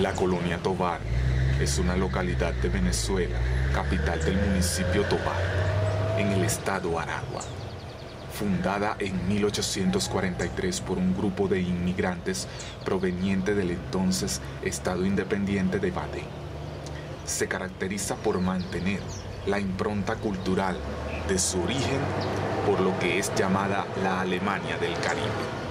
La colonia Tobar es una localidad de Venezuela, capital del municipio Tobar, en el estado Aragua. Fundada en 1843 por un grupo de inmigrantes proveniente del entonces Estado Independiente de Badén. Se caracteriza por mantener la impronta cultural de su origen por lo que es llamada la Alemania del Caribe.